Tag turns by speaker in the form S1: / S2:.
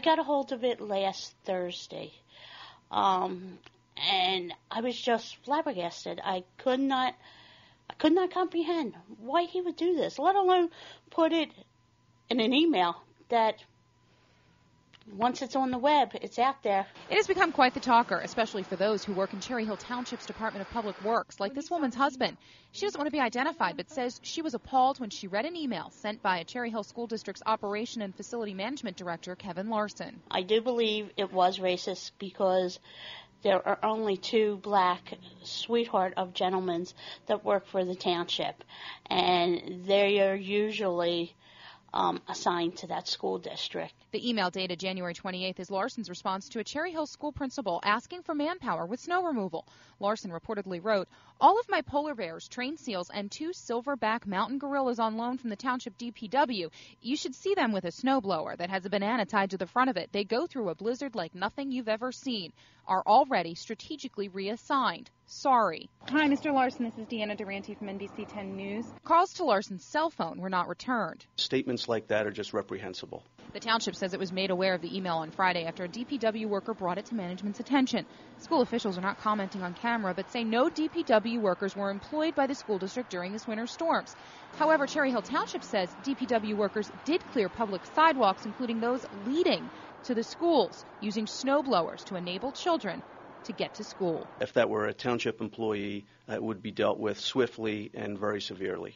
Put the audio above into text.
S1: I got a hold of it last Thursday. Um, and I was just flabbergasted. I could not, I could not comprehend why he would do this, let alone put it in an email that once it's on the web, it's out there.
S2: It has become quite the talker, especially for those who work in Cherry Hill Township's Department of Public Works, like this woman's husband. She doesn't want to be identified, but says she was appalled when she read an email sent by a Cherry Hill School District's Operation and Facility Management Director, Kevin Larson.
S1: I do believe it was racist because there are only two black sweetheart of gentlemen that work for the township, and they are usually um, assigned to that school district.
S2: The email dated January 28th is Larson's response to a Cherry Hill school principal asking for manpower with snow removal. Larson reportedly wrote, All of my polar bears, trained seals, and two silverback mountain gorillas on loan from the township DPW. You should see them with a snowblower that has a banana tied to the front of it. They go through a blizzard like nothing you've ever seen. Are already strategically reassigned. Sorry.
S3: Hi, Mr. Larson. This is Deanna Durante from NBC 10 News.
S2: Calls to Larson's cell phone were not returned.
S4: Statements like that are just reprehensible.
S2: The township says it was made aware of the email on Friday after a DPW worker brought it to management's attention. School officials are not commenting on camera, but say no DPW workers were employed by the school district during this winter's storms. However, Cherry Hill Township says DPW workers did clear public sidewalks, including those leading to the schools, using snow blowers to enable children to get to school.
S4: If that were a township employee, it would be dealt with swiftly and very severely.